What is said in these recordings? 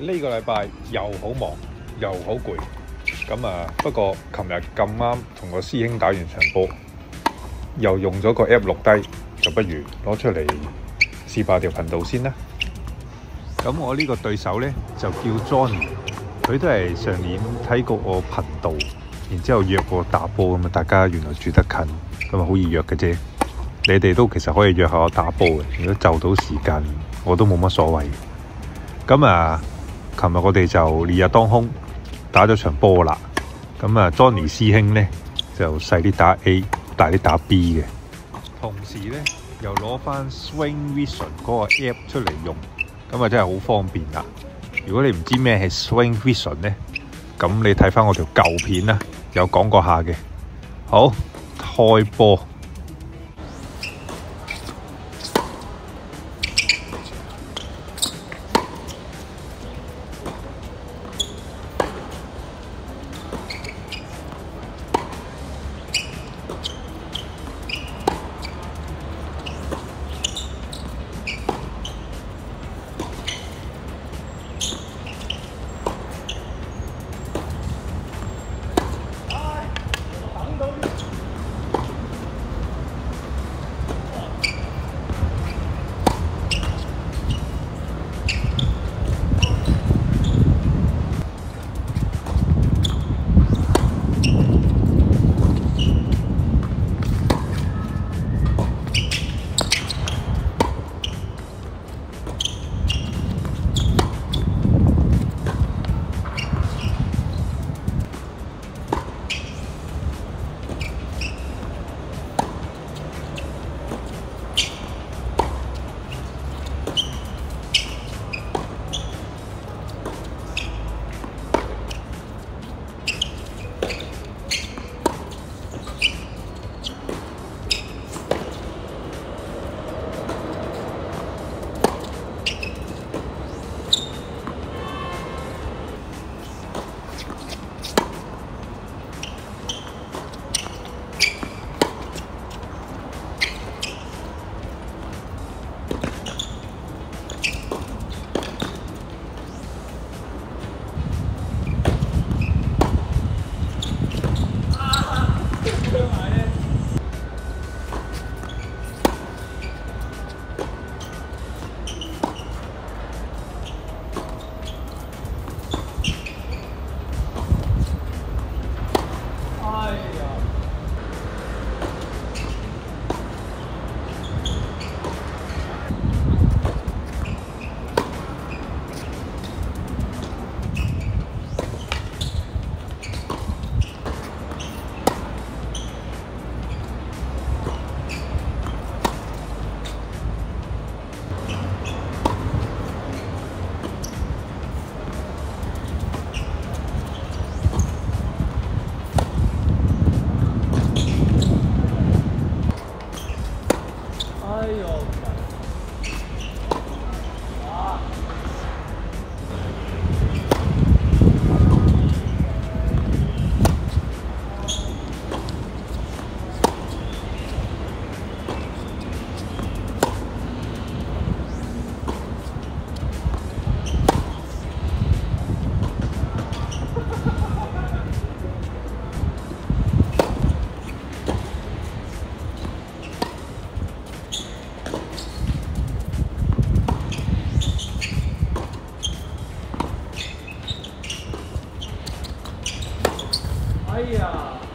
呢個禮拜又好忙又好攰，咁啊不過琴日咁啱同個師兄打完場波，又用咗個 app 錄低，就不如攞出嚟試下條頻道先啦。咁我呢個對手呢，就叫 Johnny，佢都係上年睇過我頻道，然之後約我打波咁啊，大家原來住得近，咁啊好易約嘅啫。你哋都其實可以約下我打波嘅，如果就到時間，我都冇乜所謂。咁啊，琴日我哋就烈日當空打咗場波啦。咁啊，Johnny 師兄呢，就細啲打 A，大啲打 B 嘅。同時呢，又攞翻 Swing Vision 嗰個 app 出嚟用，咁啊真係好方便啦。如果你唔知咩係 Swing Vision 呢，咁你睇翻我條舊片啦，有講過下嘅。好，開波。哎呀！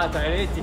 啊，就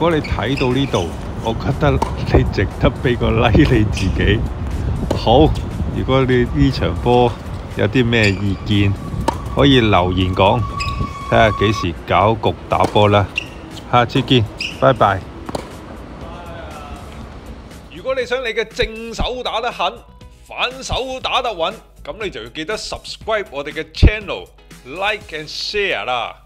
如果你睇到呢度，我覺得你值得俾個 like 你自己。好，如果你呢場波有啲咩意見，可以留言講，睇下幾時搞局打波啦。下次見，拜拜。如果你想你嘅正手打得狠，反手打得穩，咁你就要記得 subscribe 我哋嘅 channel、like and share 啦。